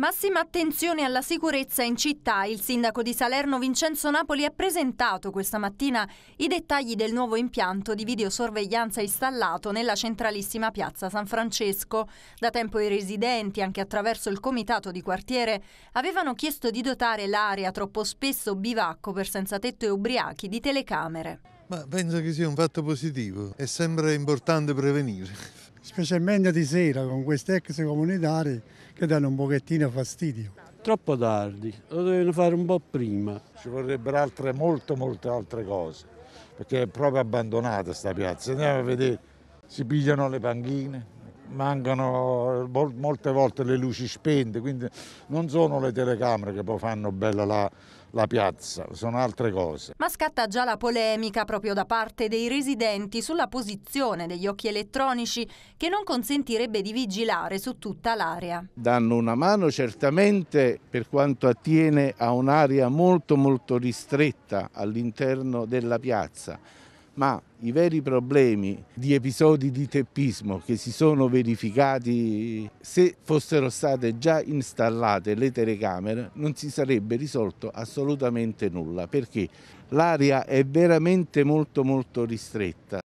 Massima attenzione alla sicurezza in città. Il sindaco di Salerno Vincenzo Napoli ha presentato questa mattina i dettagli del nuovo impianto di videosorveglianza installato nella centralissima piazza San Francesco. Da tempo i residenti, anche attraverso il comitato di quartiere, avevano chiesto di dotare l'area troppo spesso bivacco per senza tetto e ubriachi di telecamere. Ma penso che sia un fatto positivo, è sempre importante prevenire specialmente di sera con questi ex comunitari che danno un pochettino fastidio. Troppo tardi, lo devono fare un po' prima. Ci vorrebbero altre, molte, molte altre cose, perché è proprio abbandonata questa piazza. Andiamo a vedere, si pigliano le panchine, mancano molte volte le luci spente, quindi non sono le telecamere che poi fanno bella la, la piazza, sono altre cose. Ma scatta già la polemica proprio da parte dei residenti sulla posizione degli occhi elettronici che non consentirebbe di vigilare su tutta l'area. Danno una mano certamente per quanto attiene a un'area molto molto ristretta all'interno della piazza ma i veri problemi di episodi di teppismo che si sono verificati, se fossero state già installate le telecamere, non si sarebbe risolto assolutamente nulla, perché l'area è veramente molto molto ristretta.